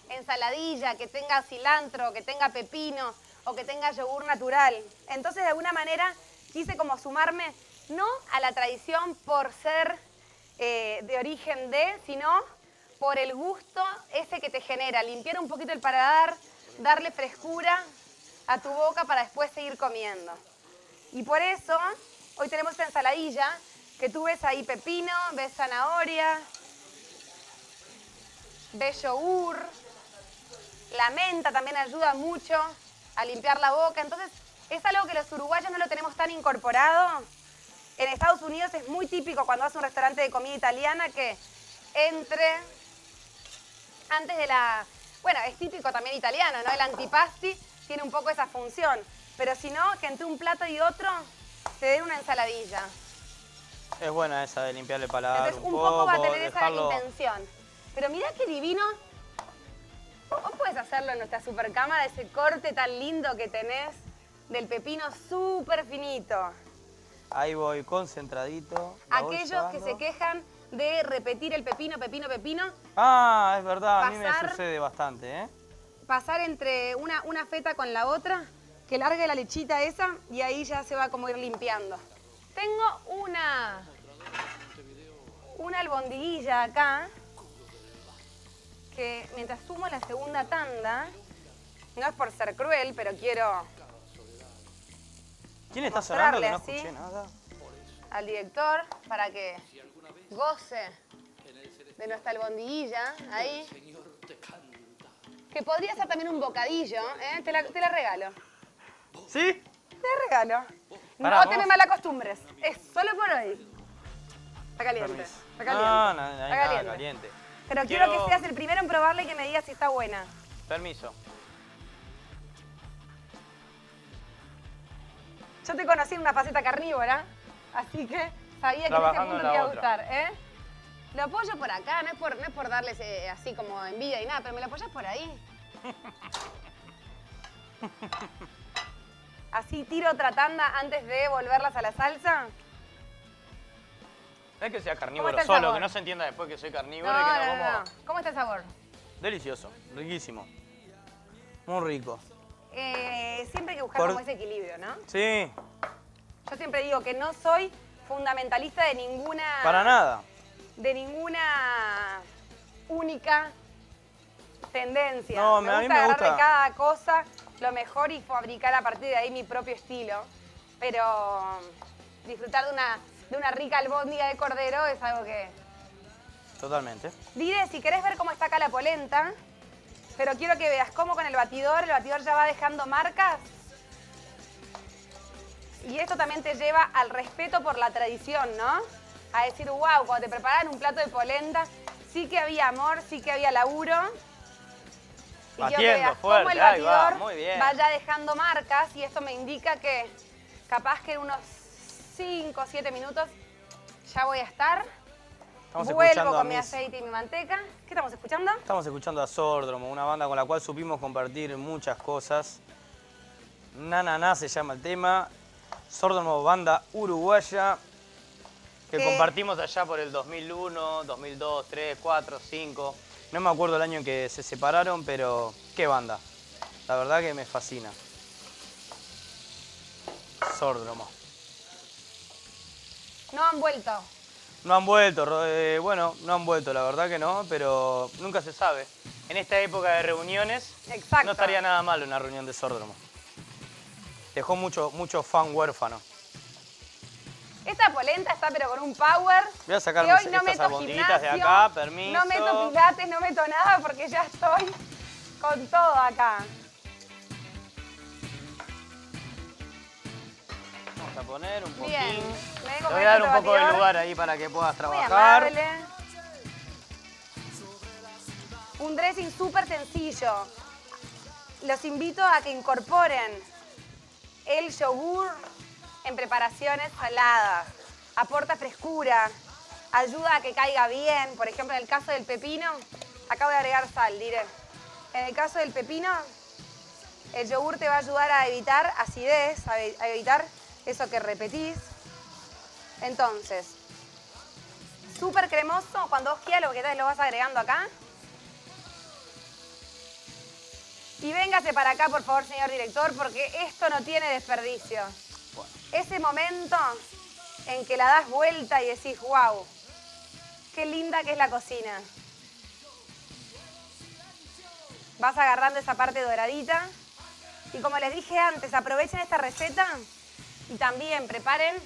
ensaladilla, que tenga cilantro, que tenga pepino o que tenga yogur natural. Entonces, de alguna manera, quise como sumarme, no a la tradición por ser eh, de origen de, sino por el gusto ese que te genera, limpiar un poquito el paladar, darle frescura a tu boca para después seguir comiendo. Y por eso, hoy tenemos esta ensaladilla, que tú ves ahí pepino, ves zanahoria, ves yogur, la menta también ayuda mucho a limpiar la boca. Entonces, es algo que los uruguayos no lo tenemos tan incorporado. En Estados Unidos es muy típico cuando vas a un restaurante de comida italiana que entre antes de la... Bueno, es típico también italiano, ¿no? El antipasti tiene un poco esa función. Pero si no, que entre un plato y otro te den una ensaladilla. Es buena esa de limpiarle el paladar Entonces, un, un poco va a tener esa intención. Pero mirá qué divino. Vos puedes hacerlo en nuestra supercámara, ese corte tan lindo que tenés del pepino súper finito. Ahí voy, concentradito. voy Aquellos que se quejan de repetir el pepino, pepino, pepino, Ah, es verdad, a mí me Pasar- sucede bastante, ¿eh? pasar entre una, una feta con la otra, que largue la lechita esa y ahí ya se va como ir limpiando. Tengo una, una albondiguilla acá, que mientras sumo la segunda tanda, no es por ser cruel, pero quiero ¿Quién está que no escuché así. nada? al director para que goce de nuestra albondiguilla, ahí. Que podría ser también un bocadillo, ¿eh? Te la, te la regalo. ¿Sí? Te la regalo. Pará, no te me malacostumbres. Es solo por hoy. Está caliente. Permiso. Está caliente. No, no, no hay Está nada caliente. caliente. Pero quiero... Quiero- que seas el primero en probarla y que me digas si está buena. Permiso. Yo te conocí en una faceta carnívora, así que sabía que en ese punto en te iba a gustar, ¿eh? Lo apoyo por acá, no es por, no es por darles eh, así como envidia y nada, pero me lo apoyas por ahí. Así tiro otra tanda antes de volverlas a la salsa. No es que sea carnívoro solo, sabor? que no se entienda después que soy carnívoro no, y que no, no, como. no. ¿Cómo está el sabor? Delicioso, riquísimo. Muy rico. Eh, siempre hay que buscar Por- como ese equilibrio, ¿no? Sí, Yo siempre digo que no soy fundamentalista de ninguna... para nada. de ninguna única tendencia. No, me a gusta mí me agarrar gusta. de cada cosa lo mejor y fabricar a partir de ahí mi propio estilo. Pero disfrutar de una, de una rica albóndiga de cordero es algo que... Totalmente. Diré, si querés ver cómo está acá la polenta, pero quiero que veas cómo con el batidor, el batidor ya va dejando marcas. Y esto también te lleva al respeto por la tradición, ¿no? A decir, wow, cuando te preparaban un plato de polenta, sí que había amor, sí que había laburo. Y quiero que Batiendo veas cómo el va, batidor muy bien. vaya dejando marcas y esto me indica que capaz que en unos 5 o 7 minutos ya voy a estar Estamos Vuelvo con mi mis- aceite y mi manteca. ¿Qué estamos escuchando? Estamos escuchando a Sordromo, una banda con la cual supimos compartir muchas cosas. Nananá se llama el tema. Sordromo, banda uruguaya que ¿Qué? compartimos allá por el 2001, 2002, 2003, 2004, 2005. No me acuerdo el año en que se separaron, pero qué banda. La verdad que me fascina. Sordromo. No han vuelto. No han vuelto, eh, bueno, no han vuelto, la verdad que no, pero nunca se sabe. En esta época de reuniones, Exacto. no estaría nada mal una reunión de Sordromo. Dejó mucho, mucho fan huérfano. Esta polenta está pero con un power. Voy a sacar que hoy mis- no estas meto albondiguitas de acá, permiso. No meto pilates, no meto nada porque ya estoy con todo acá. Vamos a poner un poquín. Bien. Te voy a dar un poco de lugar ahí para que puedas trabajar. Un dressing súper sencillo. Los invito a que incorporen el yogur en preparaciones saladas. Aporta frescura, ayuda a que caiga bien. Por ejemplo, en el caso del pepino, acá voy a agregar sal, diré. En el caso del pepino, el yogur te va a ayudar a evitar acidez, a a evitar eso que repetís. Entonces, súper cremoso. Cuando vos quieras, lo que lo vas agregando acá. Y véngase para acá, por favor, señor director, porque esto no tiene desperdicio. Ese momento en que la das vuelta y decís, wow, qué linda que es la cocina. Vas agarrando esa parte doradita. Y como les dije antes, aprovechen esta receta y también preparen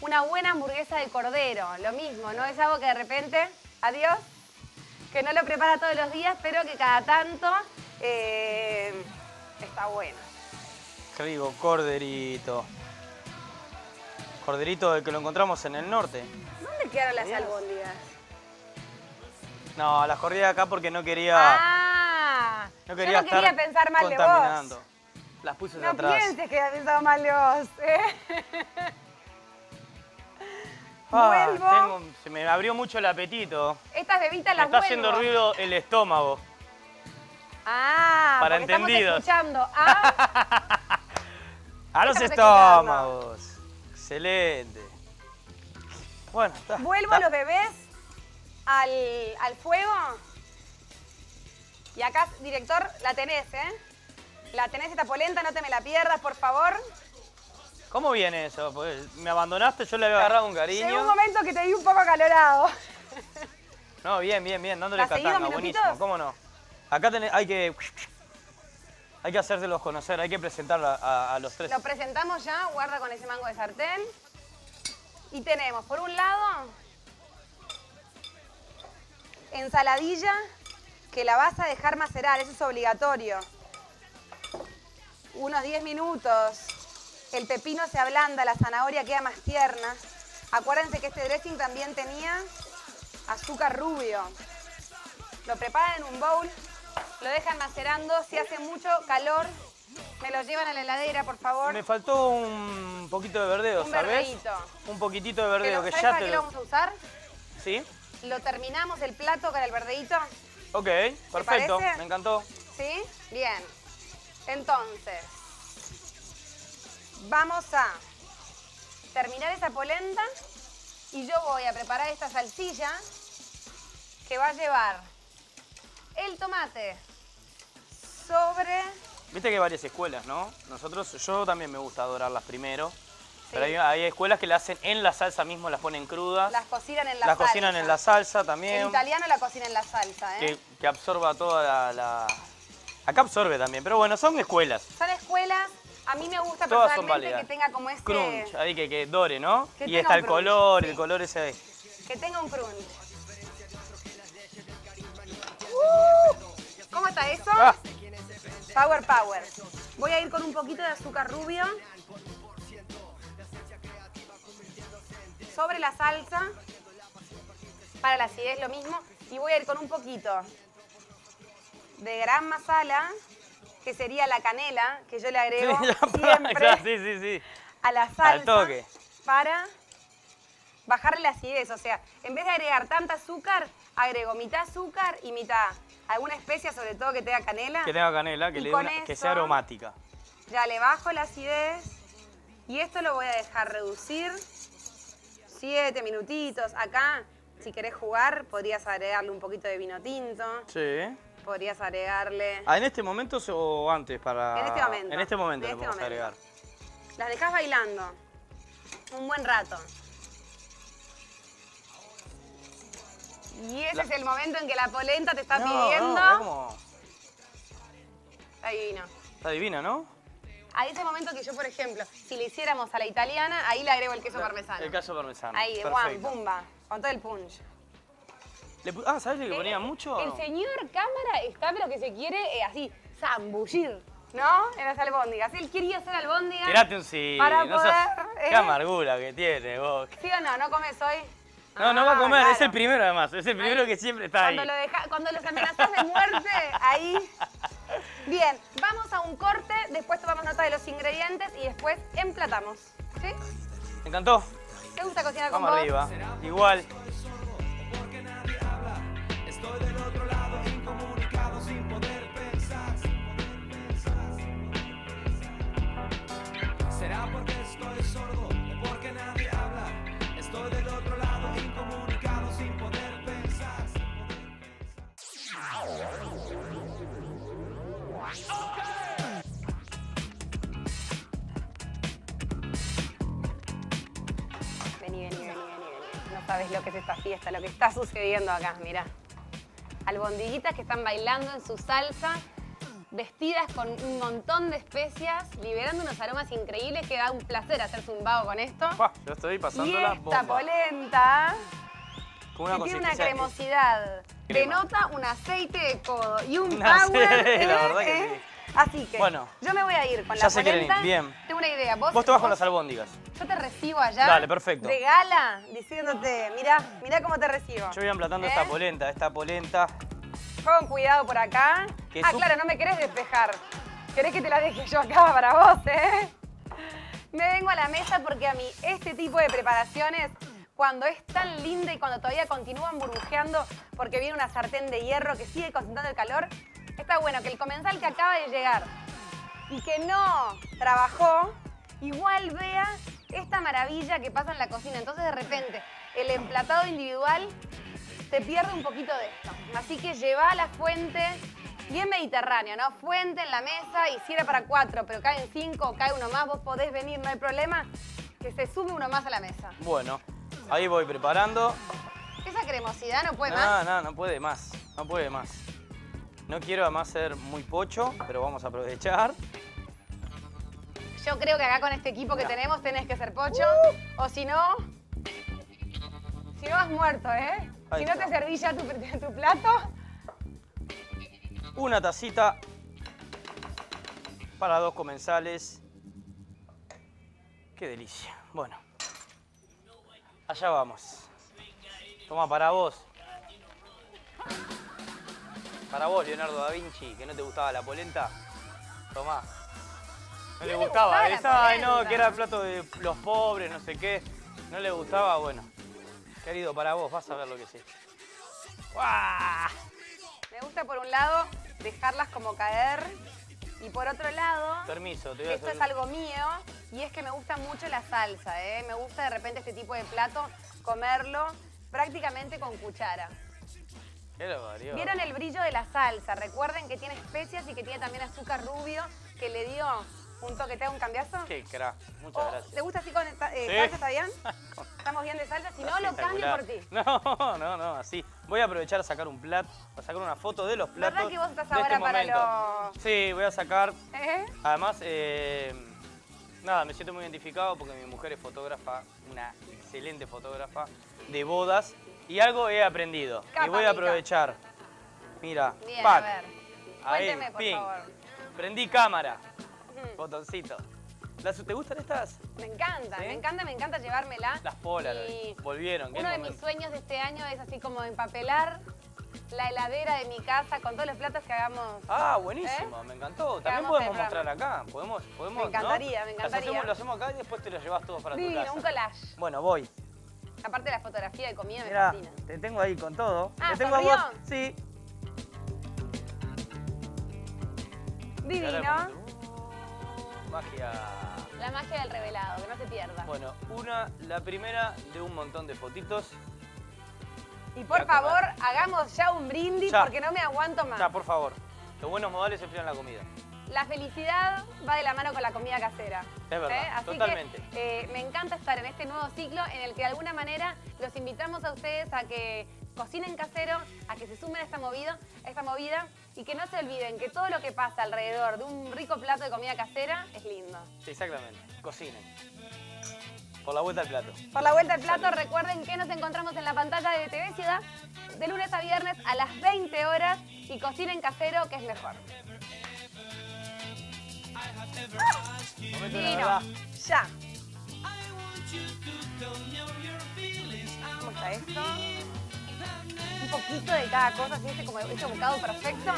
una buena hamburguesa de cordero. Lo mismo, no es algo que de repente, adiós, que no lo prepara todos los días, pero que cada tanto eh, está bueno. Qué rico, corderito. Corderito del que lo encontramos en el norte. ¿Dónde quedaron las albóndigas? No, las corrí acá porque no quería, Ah, no yo quería no quería estar pensar mal de vos. Las puse No atrás. pienses que he pensado mal de vos. ¿eh? Ah, Vuelvo. tengo- se me abrió mucho el apetito. Estas bebitas Me las está vuelvo. haciendo ruido el estómago. Ah, Para entendidos. estamos escuchando a... A los estómagos. Excelente. Bueno, está. Vuelvo está. a los bebés al, al fuego. Y acá, director, la tenés, ¿eh? La tenés esta polenta, no te me la pierdas, por favor. ¿Cómo viene eso? Pues me abandonaste, yo le había agarrado un cariño. Llegó un momento que te vi un poco acalorado. No, bien, bien, bien, dándole ¿La seguís dos catanga, buenísimo, ¿cómo no? Acá tenés- hay que hay que hacérselos conocer, hay que a, a- a los tres. Lo presentamos ya, guarda con ese mango de sartén. Y tenemos, por un lado, ensaladilla que la vas a dejar macerar, eso es obligatorio. Unos 10 minutos. El pepino se ablanda, la zanahoria queda más tierna. Acuérdense que este dressing también tenía azúcar rubio. Lo preparan en un bowl, lo dejan macerando. Si hace mucho calor, me lo llevan a la heladera, por favor. Me faltó un poquito de verdeo, Un ¿sabes? verdeíto. Un poquitito de Pero, verdeo, que ¿sabes ya para te qué lo vamos a usar? ¿Sí? Lo terminamos el plato con el verdeíto. Ok, perfecto, me encantó. ¿Sí? Bien. Entonces, vamos a terminar esa polenta y yo voy a preparar esta salsilla que va a llevar el tomate sobre... Viste que hay varias escuelas, ¿no? Nosotros, yo también me gusta dorarlas primero. Pero hay, hay escuelas que la hacen en la salsa mismo, las ponen crudas. Las cocinan en la las salsa. cocinan en la salsa El también. italiano la cocina en la salsa, ¿eh? que, que absorba toda la, la- Acá absorbe también, pero bueno, son escuelas. Son escuelas, a mí me gusta Todas son personalmente que tenga como ese... Crunch, ahí que, que dore, ¿no? Que y está el crunch, color, sí. el color ese. Que tenga un crunch. Uh, ¿Cómo está eso? Ah, Power, power. Voy a ir con un poquito de azúcar rubio. Sobre la salsa. Para la acidez lo mismo. Y voy a ir con un poquito de gran masala, que sería la canela, que yo le agrego sí, siempre ya, sí, sí, sí. a la salsa. Al toque. Para bajarle la acidez. O sea, en vez de agregar tanta azúcar, agrego mitad azúcar y mitad alguna especia, sobre todo que tenga canela. Que tenga canela, que, le que sea aromática. Ya le bajo la acidez y esto lo voy a dejar reducir siete minutitos. Acá, si querés jugar, podrías agregarle un poquito de vino tinto, Sí. Podrías agregarle... Ah, ¿En este momento o antes? Para... En este momento. En este momento En lo este podemos agregar. Las dejas bailando un buen rato. Y ese La- es el momento en que la polenta te está No, pidiendo... no, como- Está divino. Está divina, ¿no? A ese momento que yo, por ejemplo, si le hiciéramos a la italiana, ahí le agrego el queso parmesano. El queso parmesano. Ahí, de guam, pumba, con todo el punch. Le pu- ah, ¿sabes lo que ponía mucho? El señor cámara está, pero que se quiere eh, así, zambullir, ¿no? En las albóndigas. Él quería hacer albóndigas. Tirate un sí. Para no poder, ¿eh? Qué amargura que tiene vos. ¿Sí o no? ¿No comes hoy? No, no va a Ah, comer, es claro. el primero además. Es el primero que siempre está ahí. Cuando, lo deja- cuando los amenazas de muerte, ahí. Bien, vamos a un corte, después tomamos nota de los ingredientes y después emplatamos. ¿Sí? ¿Te encantó? ¿Te gusta cocinar con Vamos vos? arriba. Igual. Lo que es esta fiesta, lo que está sucediendo acá, mirá. Albondiguitas que están bailando en su salsa, vestidas con un montón de especias, liberando unos aromas increíbles que da un placer hacerse un vago con esto. Yo estoy Y pasándola esta bomba. polenta Con una que tiene una cremosidad, Crema. denota un aceite de codo y un Una power. aceite, la verdad que sí. Así que Bueno. yo me voy a ir con Ya la que polenta. venís, bien. Tengo una idea. Vos, Vos te vas con las albóndigas. Yo te recibo allá. Dale, perfecto. De gala, diciéndote, mirá, mirá cómo te recibo. Yo voy emplatando ¿Eh? esta polenta, esta polenta. Con cuidado por acá. Ah, su- claro, no me querés despejar. Querés que te la deje yo acá para vos, ¿eh? Me vengo a la mesa porque a mí este tipo de preparaciones, cuando es tan linda y cuando todavía continúan burbujeando porque viene una sartén de hierro que sigue concentrando el calor, está bueno que el comensal que acaba de llegar y que no trabajó, igual vea esta maravilla que pasa en la cocina. Entonces de repente el emplatado individual te pierde un poquito de esto. Así que lleva a la fuente bien mediterráneo, ¿no? Fuente en la mesa y si era para cuatro, pero caen cinco o cae uno más, vos podés venir, no hay problema. Que se sume uno más a la mesa. Bueno, ahí voy preparando. Esa cremosidad no puede No, más. no, no puede más. No puede más. No quiero además ser muy pocho, pero vamos a aprovechar. Yo creo que acá con este equipo que Mirá. tenemos tenés que ser pocho. O si no. Si no has muerto, ¿eh? Ahí si no está. te servís ya tu, tu plato. Una tacita para dos comensales. Qué delicia. Bueno, allá vamos. Toma para vos. Para vos, Leonardo da Vinci, que no te gustaba la polenta. Tomá. No le le gustaba. Esa, ay, no, que era el plato de los pobres, no sé qué. No le gustaba, bueno. Querido, para vos, vas a ver lo que sí. ¡Guau! Me gusta por un lado dejarlas como caer. Y por otro lado, Permiso, te voy a esto hacer... es algo mío y es que me gusta mucho la salsa, ¿eh? Me gusta de repente este tipo de plato comerlo prácticamente con cuchara. Qué lo parió. ¿Vieron el brillo de la salsa? Recuerden que tiene especias y que tiene también azúcar rubio que le dio un toque, ¿te un cambiazo? Qué crack. Muchas Oh, gracias. ¿Te gusta así con esta- eh, Sí. salsa? ¿Está bien? ¿Estamos bien de salsa? Si no, lo cambio por ti. No, no, no, así. Voy a aprovechar a sacar un plato, a sacar una foto de los platos. ¿Verdad que vos estás ahora este para los- Sí, voy a sacar. ¿Eh? Además, eh, nada, me siento muy identificado porque mi mujer es fotógrafa, una excelente fotógrafa de bodas. Y algo he aprendido. Capa, y voy a aprovechar. Mira, Bien, a ver. Ahí, Cuénteme, por ping. favor. Prendí cámara. Botoncito. ¿Las- ¿Te gustan estas? Me encanta, ¿Sí? me encanta, me encanta llevármela. Las Polaroid. Y Volvieron. Uno de momento. mis sueños de este año es así como empapelar la heladera de mi casa con todos los platos que hagamos. Ah, buenísimo, me encantó. También podemos mostrar acá. Podemos, podemos, Me encantaría, ¿no? me encantaría. hacemos- lo hacemos acá y después te lo llevas todo para tu Divino, casa. un collage. Bueno, voy. Aparte la fotografía de comida me fascina. te tengo ahí con todo. Ah, te tengo a vos. Sí. Divino. Magia. La magia del revelado, que no se pierda. Bueno, una, la primera de un montón de fotitos. y por ya, favor, hagamos ya un brindis Ya. porque no me aguanto más. Ya, por favor. Los buenos modales enfrían la comida. La felicidad va de la mano con la comida casera. Es verdad, Así totalmente. que eh, me encanta estar en este nuevo ciclo en el que de alguna manera los invitamos a ustedes a que cocinen casero, a que se sumen a esta movida, a esta movida y que no se olviden que todo lo que pasa alrededor de un rico plato de comida casera es lindo. Exactamente. Cocinen. Por la vuelta al plato. Por la vuelta al plato, recuerden que nos encontramos en la pantalla de TV Ciudad de lunes a viernes a las 20 horas y cocinen casero, que es mejor. Momento de la Divino. verdad. Ya. ¿Cómo está esto? Un poquito de cada cosa, así este como este bocado perfecto.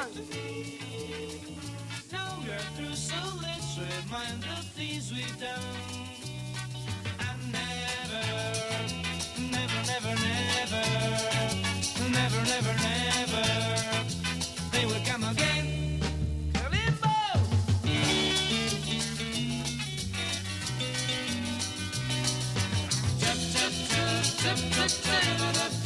Never, never, never, never, never, never, they will come again. Let's